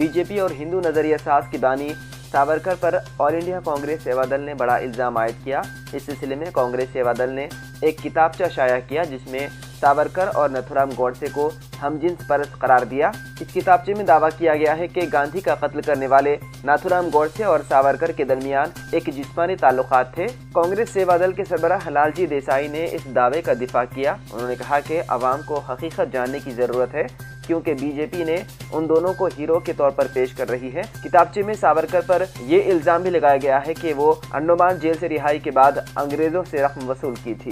B J پی اور ہندو نظریہ ساز کی بانی ساورکر پر آل انڈیا کانگریس سیوا دل نے بڑا الزام عائد کیا۔ اس سلسلے میں کانگریس سیوا دل نے ایک کتابچہ شائع کیا جس میں ساورکر اور نتھورام گوڈسے کو ہم جنس پرست قرار دیا۔ اس کتابچے میں دعویٰ کیا گیا ہے کہ گاندھی کا قتل کرنے والے ناتھورام گوڈسے اور ساورکر کے درمیان ایک جسمانی تعلقات تھے۔ کانگریس سیوا دل کے سربراہ لال جی دیسائی نے اس دعوے کا دفاع کیا۔ انہوں نے کہا کہ عوام کو حقیقت جاننے کی ضرورت ہے۔ کیونکہ بی جے پی نے ان دونوں کو ہیرو کے طور پر پیش کر رہی ہے۔ کتابچے میں ساورکر پر یہ الزام بھی لگایا گیا ہے کہ وہ انڈومان جیل سے رہائی کے بعد انگریزوں سے رقم وصول کی تھی۔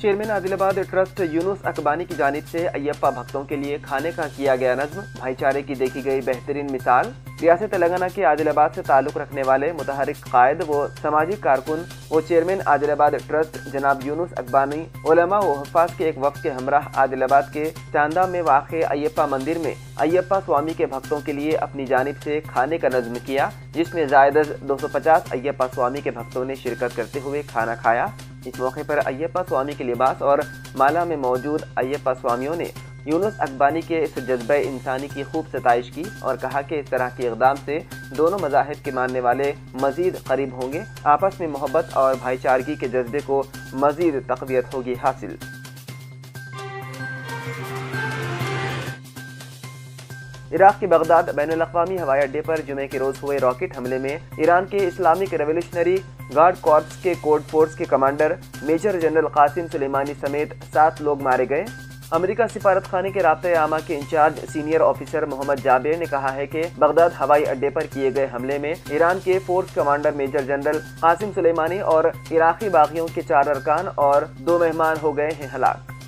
چیئرمین عادل آباد ٹرسٹ یونس اکبانی کی جانب سے ایپا بھکتوں کے لیے کھانے کا کیا گیا نظم؟ بھائی چارے کی دیکھی گئی بہترین مثال۔ ریاست تلنگانہ کے عادل آباد سے تعلق رکھنے والے متحرک قائد و سماجی کارکن و چیئرمین عادل آباد ٹرسٹ جناب یونس اکبانی، علماء و حفاظ کے ایک وقت کے ہمراہ عادل آباد کے چاندہ میں واقع ایپا مندر میں ایپا سوامی کے بھکتوں کے لیے اپنی جانب سے کھانے کا نظم کیا، جس میں زائدز دو سو پچاس ایپا سوامی کے بھکتوں نے شرکت کرتے ہوئے کھانا کھایا۔ اس موقع پر ایپا سوامی کے لباس اور مالا میں موجود ایپا سوامیوں نے یونس اکبانی کے اس جذبہ انسانی کی خوب ستائش کی اور کہا کہ اس طرح کے اقدام سے دونوں مذاہب کے ماننے والے مزید قریب ہوں گے، آپس میں محبت اور بھائی چارگی کے جذبے کو مزید تقویت ہوگی حاصل۔ عراق کی بغداد، بین الاقوامی ہوائی اڈے پر جمعے کے روز ہوئے راکٹ حملے میں ایران کے اسلامک ریولیشنری گارڈ کارپس کے کوڈ فورس کے commander major general Qasem Soleimani سمیت سات لوگ مارے گئے۔ امریکہ سفارت خانے کے رابطہ عامہ کے incharge senior officer Mohammad Jabir نے کہا ہے کہ بغداد ہوائی اڈے پر کیے گئے حملے میں ایران کے force commander major general Qasem Soleimani اور عراقی باغیوں کے چار ارکان اور دو مہمان ہو گئے ہیں ہلاک۔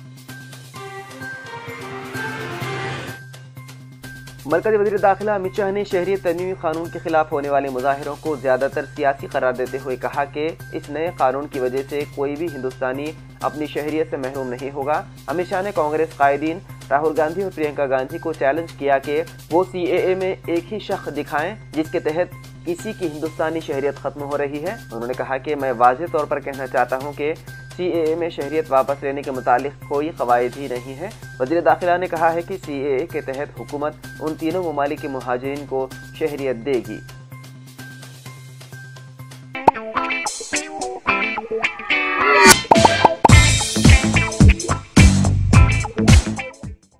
مرکزی وزیر داخلہ امت شاہ نے شہری ترمیمی قانون کے خلاف ہونے والے مظاہروں کو زیادہ تر سیاسی قرار دیتے ہوئے کہا کہ اس نئے قانون کی وجہ سے کوئی بھی ہندوستانی اپنی شہریت سے محروم نہیں ہوگا۔ امت شاہ نے کانگریس قائدین راہل گاندھی اور پرینکا گاندھی کو چیلنج کیا کہ وہ سی اے اے میں ایک ہی شخص دکھائیں جس کے تحت کسی کی ہندوستانی شہریت ختم ہو رہی ہے۔ انہوں نے کہا کہ میں واضح طور پر کہنا چاہتا ہوں کہ سی اے اے میں شہریت واپس لینے کے متعلق کوئی قواعد ہی نہیں ہے۔ وزیر داخلہ نے کہا ہے کہ سی اے اے کے تحت حکومت ان تینوں ممالک کے مہاجرین کو شہریت دے گی۔